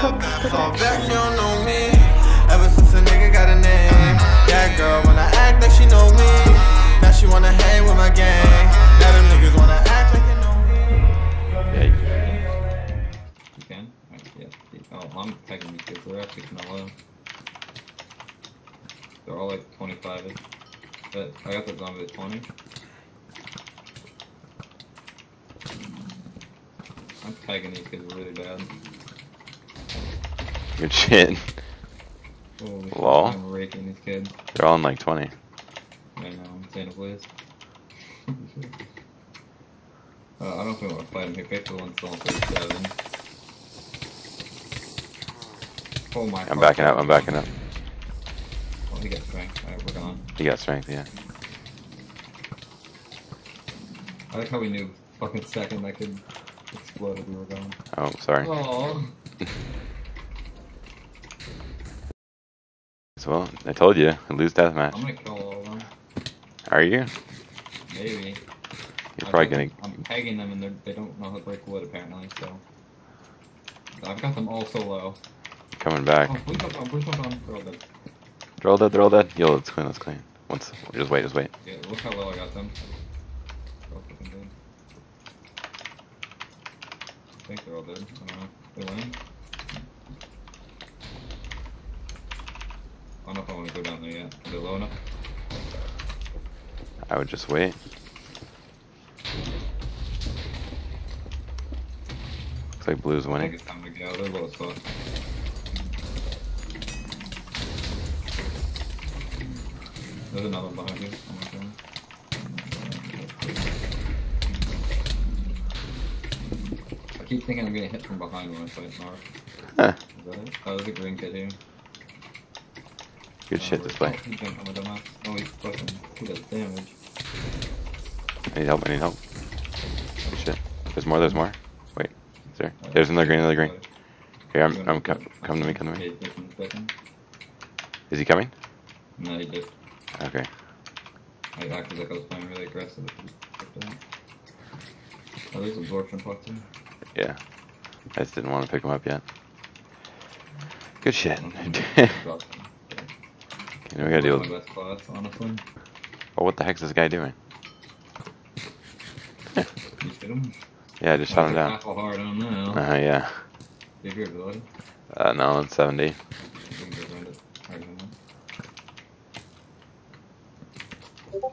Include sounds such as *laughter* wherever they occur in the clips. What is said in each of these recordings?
Cooks Fall Production. back, you don't know me. Ever since a nigga got a name. That girl wanna act like she know me. Now she wanna hang with my gang. Now them niggas wanna act like they know me. Yeah, you- You can? Alright, yeah. Oh, I'm pegging these kids. They're actually kinda. They're all like 25 -ish. But I got the zombie at 20. I'm pegging these kids really bad. Good shit. Holy Lol. I'm raking these kids. They're all in like 20. I know, I'm saying it please. *laughs* uh, I don't if we want to fight him here. Faithful one's still on 37. Oh my I'm backing up, I'm backing up. Oh, he got strength. Alright, we're gone. You got strength, yeah. I like how we knew fucking second that could explode if we were gone. Oh, sorry. Oh. *laughs* So, well, I told you, lose I'm deathmatch. gonna kill all of them. Are you? Maybe. You're I probably gonna. I'm pegging them and they're, don't know how to break wood apparently, so. I've got them all so low. Coming back. Oh, please don't on, please don't on. They're all dead. They're all dead, they're all dead. Yo, let's clean, let's clean. Once, just wait, just wait. Yeah, look how low I got them. They're all fucking dead. I think they're all dead. I don't know. They winning? Don't know if I want to go down there yet. Are they low enough? I would just wait. Looks like blue's winning. I think winning. it's time to get out. They're low as fuck. There's another one behind you. I keep thinking I'm getting hit from behind when I fight Mark. Huh. Is that it? Oh, there's a green kid here. Good shit Displqy. Oh, he jumped on the dumbass. Oh, he's fucking. He does damage. I need help, I need help. Good shit. There's more, there's more. Wait, is there? There's another green, another green. Here, I'm, I'm, co- come to me, come to me. Okay, just one second. Is he coming? No, he did. Okay. I acted like I was playing really aggressive. Oh, there's absorption too. Yeah. I just didn't want to pick him up yet. Good shit. *laughs* You know, we gotta deal with. best class, honestly. Oh, what the heck is this guy doing? *laughs* Yeah, I just shot him down. Hard on now. Uh, yeah. Give your ability. Uh, no, it's 70. You can go around it. Alright, hold on.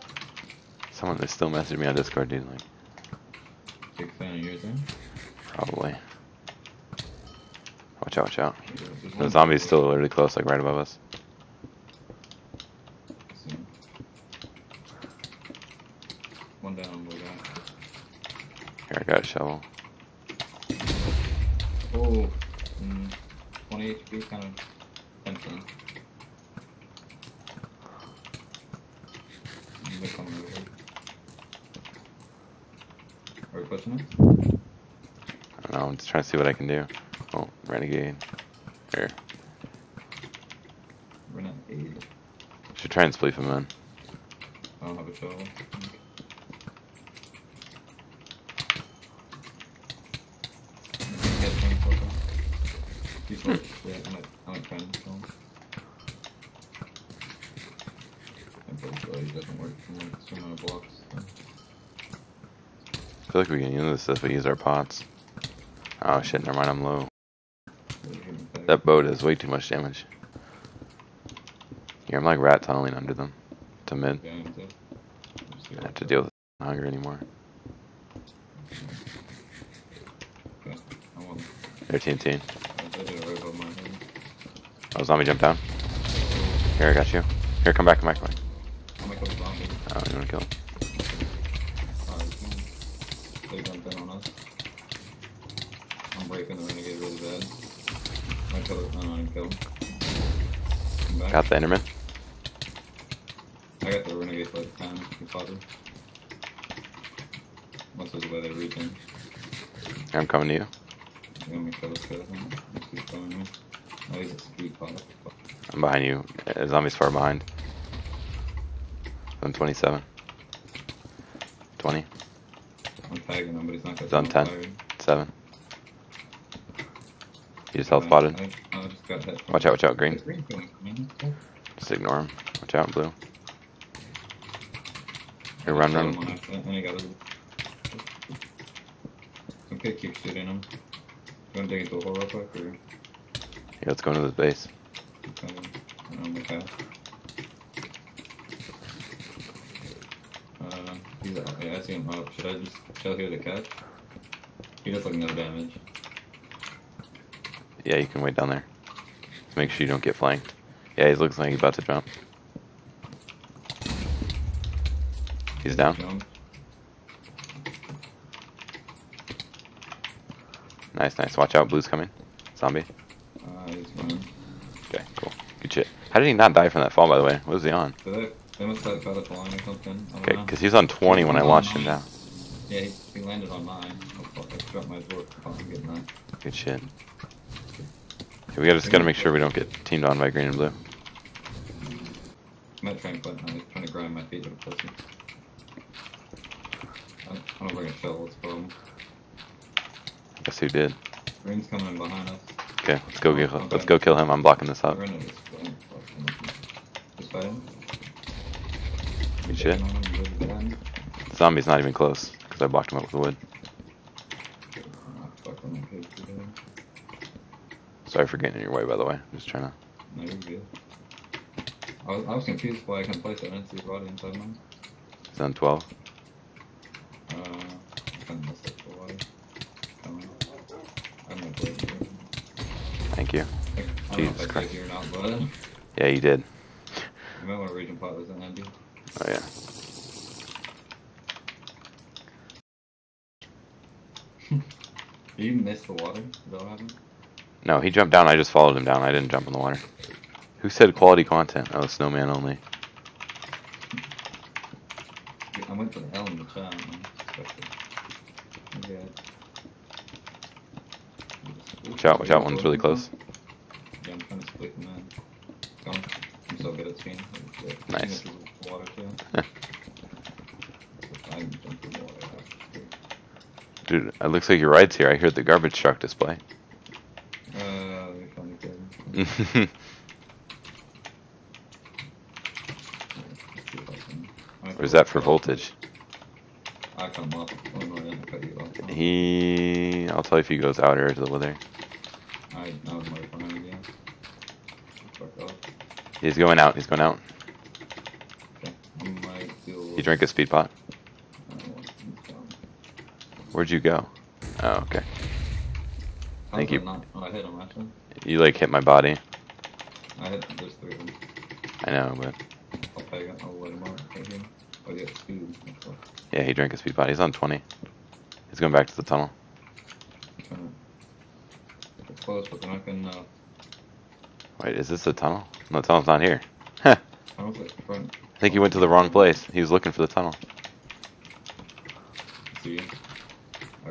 Someone is still messaging me on Discord, dude. Like, Big fan of yours, eh? probably. Watch out, watch out. The zombie's still really close, like right above us. See. One down, one down. Here, I got a shovel. Oh, mm, 20 HP, kind of tempting. They're coming over here. Are we pushing it? I don't know, I'm just trying to see what I can do. Oh, renegade. Here. Aid. Should try and spleef him in. I don't have a shovel. Get some photo. He's like, yeah, I might, I might try and kill him. I'm pretty sure he doesn't work so many blocks. I feel like we can use this if we use our pots. Oh shit, never mind, I'm low. That boat does way too much damage. Here, I'm like rat tunneling under them. To mid. Yeah, I'm too. Just I have to deal with hunger anymore. Okay, I want. They're team team. I did it right above my head. Oh, zombie jump down. Here, I got you. Here, come back, come back, come back. I'm gonna kill the you wanna kill him? They jumped in on us. I'm breaking the renegade really bad. I kill it. No, I didn't kill him. Got the Enderman. I got the renegade for like 10. You fought it. Once there's a way they reach I'm coming to you. I'm gonna kill this guy. Think. Just me. Oh, he's a speed. I'm behind you. Uh, zombie's far behind. I'm 27. 20. I'm tagging him, but he's not on 10. tired. 7. He just health uh, spotted. I, I just. Watch out, watch out, green. Green Just ignore him. Watch out, blue. Here, run, run. killed one accident, And he got his. Some kid keeps shooting him. You wanna dig into a hole real quick or? Yeah, let's go into this base. Okay. Uh, he's out. Yeah, I see him up. Should I just shell here the catch? He does like no damage. Yeah, you can wait down there. Just make sure you don't get flanked. Yeah, he looks like he's about to jump. He's down. Jump. Nice, nice. Watch out, blue's coming. Zombie. Uh. Okay, cool. Good shit. How did he not die from that fall, by the way? What was he on? Did they, they must have got the line or something. Okay, because he's on 20 when I launched him down. Yeah, he, he landed on mine. Oh, fuck, I dropped my door. I'm getting that. Good shit. Okay, we gotta, just gotta make sure we don't get teamed on by green and blue. I'm not trying to I'm trying to grind my feet to the pussy. I, I don't bring a shovel, it's a problem. Guess who did? Green's coming in behind us. Okay, let's go get, let's go kill him. I'm blocking this up. We're in this flame. Fuck, Just fight him. Good shit. Getting on him, really bad. The zombie's not even close because I blocked him up with the wood. Fuck, I'm okay with it. Sorry for getting in your way, by the way. I'm just trying to. No, you're good. I was, I was confused why I couldn't place it. I didn't see a body inside mine. He's on 12. Uh, I kind of messed up the water. Coming. I'm gonna play here. Thank you. I don't know Jesus Christ. not, you Yeah, you did. might want to region this in. Oh, yeah. *laughs* Did you miss the water? Is that what happened? No, he jumped down. I just followed him down. I didn't jump in the water. Who said quality content? Oh, snowman only. I went to the L in the chat. man. Expected. Okay. Watch out, watch out. One's really close. Yeah, I'm trying to split them in. Come. I'm so good at seeing. Nice. Seeing this is water too. I can jump in the water. actually. Dude, it looks like your ride's here. I heard the garbage truck Displqy. Uh, you're funny kid. Or is that for voltage? I come up. No, I didn't cut you off. He. I'll tell you if he goes out here to the wither. I, that was my phone again. Fuck off. He's going out. He's going out. Okay. I might do a little- He drank a speed pot. I don't know, he's gone. Where'd you go? Oh, okay. Thank you. Not, oh, I hit him actually. You like hit my body. I hit. There's three of them. I know, but I'll pay. I'll let him out. Oh, yeah. That's yeah, he drank a speed pot. He's on 20. He's going back to the tunnel. Trying close, but they're not good enough. Wait, is this the tunnel? No, the tunnel's not here. Huh. *laughs* I was like front. I think he went to the wrong place. He was looking for the tunnel. See.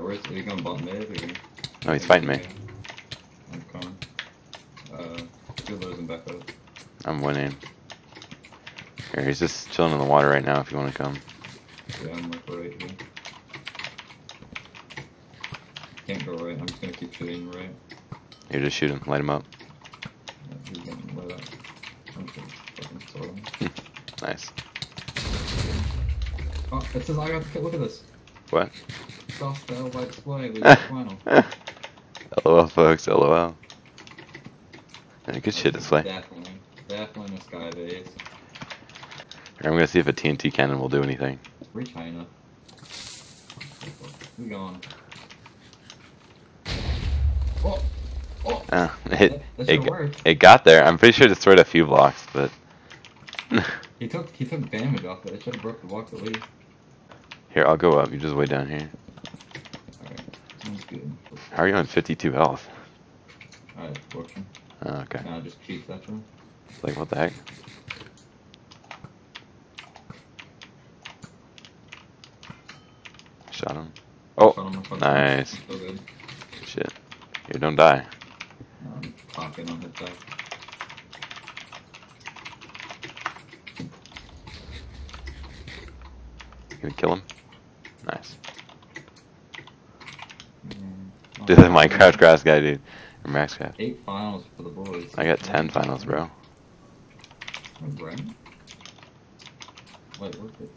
Where's are you going bottom mid or? No, he's fighting me. I'm coming. Uh, you're losing back up. I'm winning. Here, he's just chilling in the water right now if you want to come. Yeah, I'm like right here. Can't go right. I'm just gonna keep shooting right. Here, just shoot him. Light him up. Yeah, he's up. I'm just gonna fucking throw him. *laughs* Nice. Oh, it says I got the kill. Look at this. What? Soft style by Displqy. *laughs* Got the final. LOL, folks. LOL. Yeah, good shit Displqy. Definitely. Definitely in the sky base. I'm gonna see if a TNT cannon will do anything. Reach high enough. We going. Oh! Oh! Uh, it, That- that it, worked. it got there. I'm pretty sure it destroyed a few blocks, but *laughs* He took he took damage off it. It should have broke the blocks at least. here I'll go up. You just wait down here. Good. How are you on 52 health? Fortune. Oh, okay. Now just cheat that one. Like what the heck? Shot him. Oh, Shot him, nice. So. Shit. Here, don't die. Um, popping on his back. You gonna kill him? Nice. Mm, Dude, the Minecraft grass guy, dude. Or max cap. Eight finals for the boys. I got 10 finals, bro. Right. Wait, what's it?